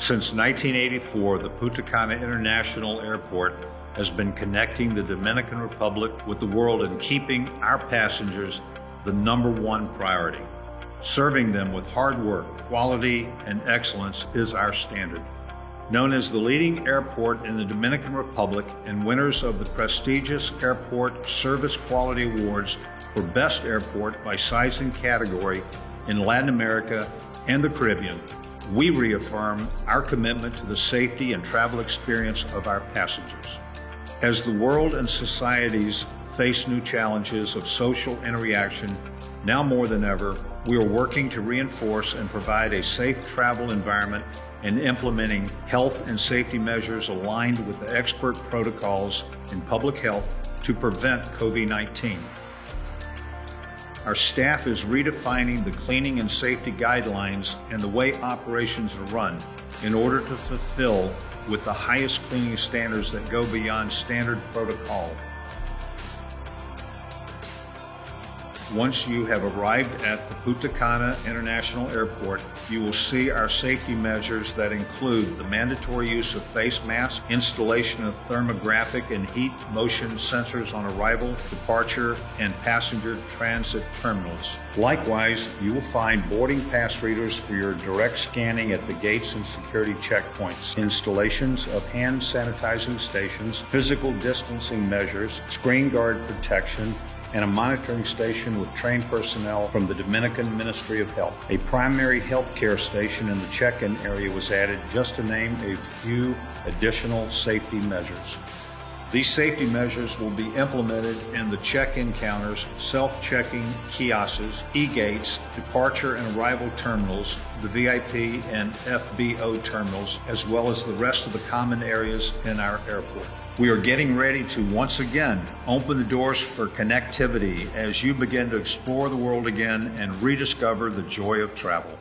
Since 1984, the Punta Cana International Airport has been connecting the Dominican Republic with the world and keeping our passengers the number one priority. Serving them with hard work, quality, and excellence is our standard. Known as the leading airport in the Dominican Republic and winners of the prestigious Airport Service Quality Awards for Best Airport by size and category in Latin America and the Caribbean, we reaffirm our commitment to the safety and travel experience of our passengers. As the world and societies face new challenges of social interaction, now more than ever, we are working to reinforce and provide a safe travel environment and implementing health and safety measures aligned with the expert protocols in public health to prevent COVID 19. Our staff is redefining the cleaning and safety guidelines and the way operations are run in order to fulfill with the highest cleaning standards that go beyond standard protocol. Once you have arrived at the Punta Cana International Airport, you will see our safety measures that include the mandatory use of face masks, installation of thermographic and heat motion sensors on arrival, departure, and passenger transit terminals. Likewise, you will find boarding pass readers for your direct scanning at the gates and security checkpoints, installations of hand sanitizing stations, physical distancing measures, screen guard protection, and a monitoring station with trained personnel from the Dominican Ministry of Health. A primary health care station in the check-in area was added just to name a few additional safety measures. These safety measures will be implemented in the check-in counters, self-checking kiosks, e-gates, departure and arrival terminals, the VIP and FBO terminals, as well as the rest of the common areas in our airport. We are getting ready to once again open the doors for connectivity as you begin to explore the world again and rediscover the joy of travel.